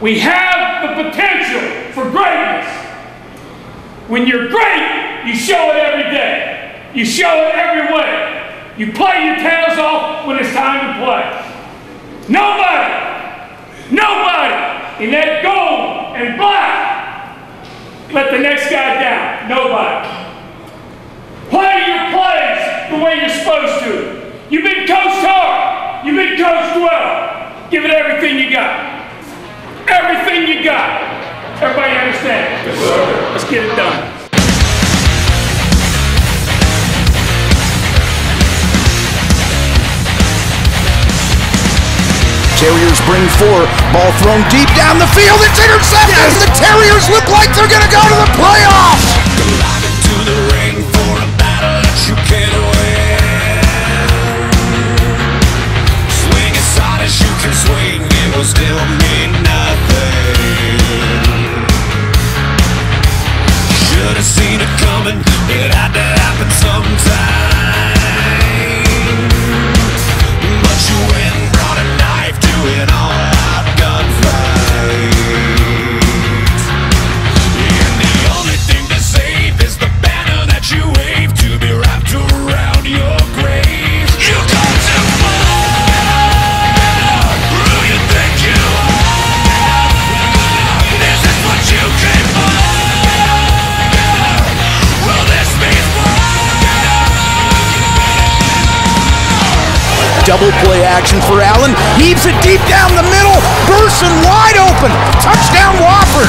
We have the potential for greatness. When you're great, you show it every day. You show it every way. You play your tails off when it's time to play. Nobody, nobody in that gold and black let the next guy down. Nobody. Play your plays the way you're supposed to. You've been coached hard. You've been coached well. Give it everything you got. Everything you got. Everybody understand? Yes, sir. Let's get it done. Terriers bring four. Ball thrown deep down the field. It's intercepted. Yes. The Terriers look like they're going to go to the playoffs. Happen Double play action for Allen. Heaves it deep down the middle. Burson wide open. Touchdown Wofford.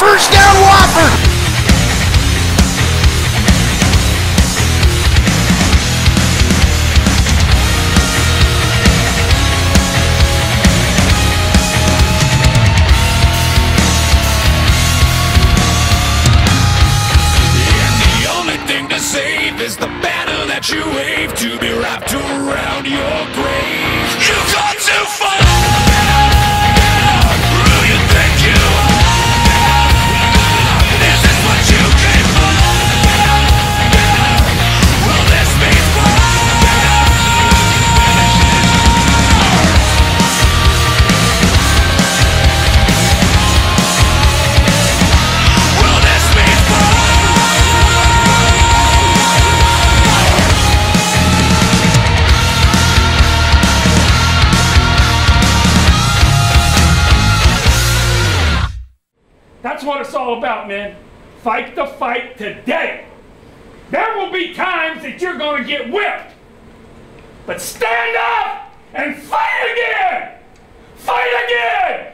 First down, Wofford. is the banner that you wave to be wrapped around your grave. You've That's what it's all about, man. Fight the fight today. There will be times that you're going to get whipped. But stand up and fight again! Fight again! And fight again!